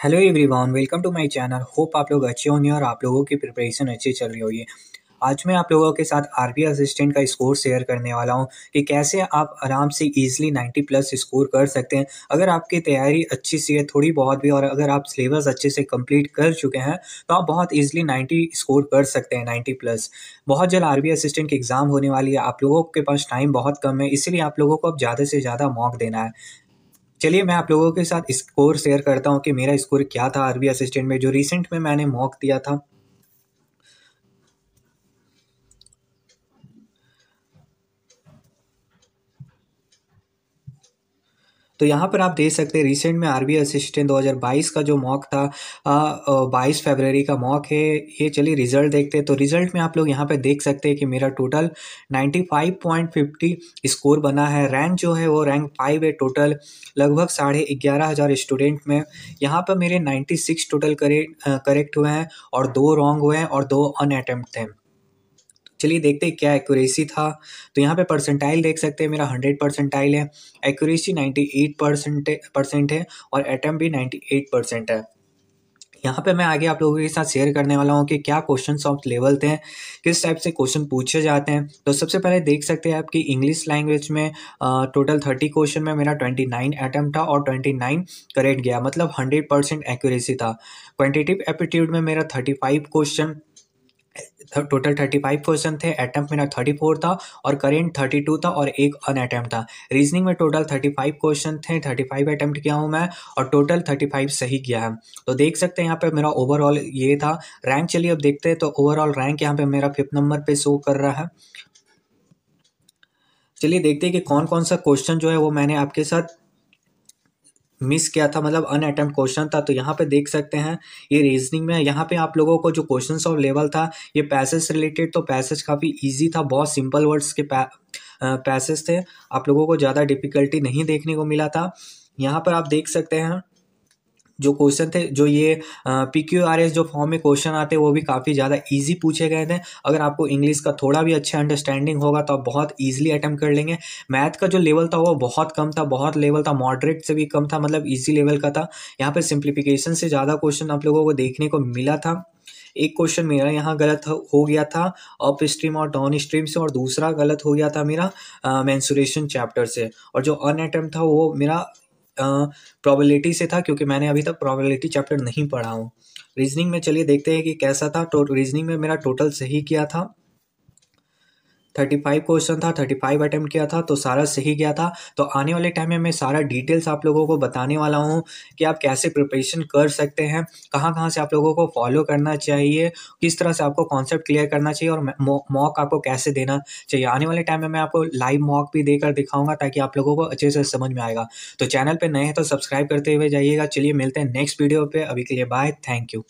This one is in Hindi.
Hello everyone welcome to my channel hope आप लोग अच्छे होंगे और आप लोगों की प्रिपरेशन अच्छी चल रही होगी। आज मैं आप लोगों के साथ आरबी असिस्टेंट का स्कोर शेयर करने वाला हूँ कि कैसे आप आराम से इजीली 90 प्लस स्कोर कर सकते हैं। अगर आपकी तैयारी अच्छी सी है, थोड़ी बहुत भी, और अगर आप सिलेबस अच्छे से कंप्लीट कर चुके हैं तो आप बहुत ईजिली 90 स्कोर कर सकते हैं 90 प्लस बहुत जल्द आरबी असिस्टेंट की एग्ज़ाम होने वाली है। आप लोगों के पास टाइम बहुत कम है, इसीलिए आप लोगों को अब ज़्यादा से ज़्यादा मॉक देना है। चलिए मैं आप लोगों के साथ स्कोर शेयर करता हूँ कि मेरा स्कोर क्या था आरबी असिस्टेंट में, जो रिसेंट में मैंने मॉक दिया था। तो यहाँ पर आप देख सकते हैं रिसेंट में आरबी असिस्टेंट 2022 का जो मॉक था बाईस फरवरी का मॉक है, ये चलिए रिज़ल्ट देखते हैं। तो रिज़ल्ट में आप लोग यहाँ पर देख सकते हैं कि मेरा टोटल 95.50 स्कोर बना है। रैंक जो है वो रैंक फाइव है टोटल लगभग साढ़े ग्यारह हज़ार स्टूडेंट में। यहाँ पर मेरे 96 टोटल करेक्ट हुए हैं और दो रॉन्ग हुए हैं और दो अनअटेम्प्ट थे। चलिए देखते हैं क्या एक्यूरेसी था। तो यहाँ पे परसेंटाइल देख सकते हैं, मेरा हंड्रेड परसेंटाइल है। Accuracy ninety eight percent percent है और एटम भी नाइन्टी एट परसेंट है। यहाँ पे मैं आगे आप लोगों के साथ शेयर करने वाला हूँ कि क्या क्वेश्चन ऑफ़ लेवल थे, किस टाइप से क्वेश्चन पूछे जाते हैं। तो सबसे पहले देख सकते हैं आपकी इंग्लिश लैंग्वेज में टोटल थर्टी क्वेश्चन में मेरा ट्वेंटी नाइन अटैम्प्ट था और ट्वेंटी नाइन करेक्ट गया। मतलब हंड्रेड परसेंट एक्यूरेसी था। क्वान्टिटिव एप्टीट्यूड में मेरा thirty five question total thirty five question थे अटैम्प्ट मेरा थर्टी फोर था और करेंट थर्टी टू था और एक अन अटैम्प्ट था। रीजनिंग में टोटल थर्टी फाइव क्वेश्चन थे थर्टी फाइव अटैम्प्ट किया हूँ मैं और टोटल थर्टी फाइव सही किया है। तो देख सकते हैं यहाँ पे मेरा ओवरऑल ये था। रैंक चलिए अब देखते हैं तो ओवरऑल रैंक यहाँ पे मेरा फिफ्थ नंबर पे शो कर रहा है। चलिए देखते हैं कि कौन कौन सा क्वेश्चन जो है वो मैंने आपके साथ मिस किया था मतलब अन अटैम्प्ट क्वेश्चन था तो यहाँ पे देख सकते हैं, ये रीजनिंग में यहाँ पे आप लोगों को जो क्वेश्चन और लेवल था, ये पैसेज रिलेटेड तो पैसेज काफ़ी ईजी था, बहुत सिंपल वर्ड्स के पैसेज थे। आप लोगों को ज़्यादा डिफिकल्टी नहीं देखने को मिला था। यहाँ पर आप देख सकते हैं जो क्वेश्चन थे, जो ये पी क्यू आर एस जो फॉर्म में क्वेश्चन आते हैं वो भी काफ़ी ज़्यादा ईजी पूछे गए थे। अगर आपको इंग्लिश का थोड़ा भी अच्छा अंडरस्टैंडिंग होगा तो आप बहुत ईजिली अटैम्प्ट कर लेंगे। मैथ का जो लेवल था, वो बहुत कम था, बहुत लेवल था मॉडरेट से भी कम था मतलब ईजी लेवल का था। यहाँ पर सिंप्लीफिकेशन से ज़्यादा क्वेश्चन आप लोगों को देखने को मिला था। एक क्वेश्चन मेरा यहाँ गलत हो गया था अप स्ट्रीम और डाउन स्ट्रीम से, और दूसरा गलत हो गया था मेरा मैंसुरेशन चैप्टर से। और जो अन अटैम्प्ट था, वो मेरा प्रोबेबिलिटी से था, क्योंकि मैंने अभी तक प्रोबेबिलिटी चैप्टर नहीं पढ़ा हूँ। रीजनिंग में चलिए देखते हैं कि कैसा था तो रीजनिंग में मेरा टोटल सही किया था। थर्टी फाइव क्वेश्चन था थर्टी फाइव अटैम्प्ट किया था तो सारा सही गया था। तो आने वाले टाइम में मैं सारा डिटेल्स आप लोगों को बताने वाला हूँ कि आप कैसे प्रिपरेशन कर सकते हैं कहाँ कहाँ से आप लोगों को फॉलो करना चाहिए, किस तरह से आपको कॉन्सेप्ट क्लियर करना चाहिए और मॉक आपको कैसे देना चाहिए। आने वाले टाइम में मैं आपको लाइव मॉक भी देकर दिखाऊँगा ताकि आप लोगों को अच्छे से समझ में आएगा। तो चैनल पर नए हैं तो सब्सक्राइब करते हुए जाइएगा। चलिए मिलते हैं नेक्स्ट वीडियो पर अभी के लिए बाय थैंक यू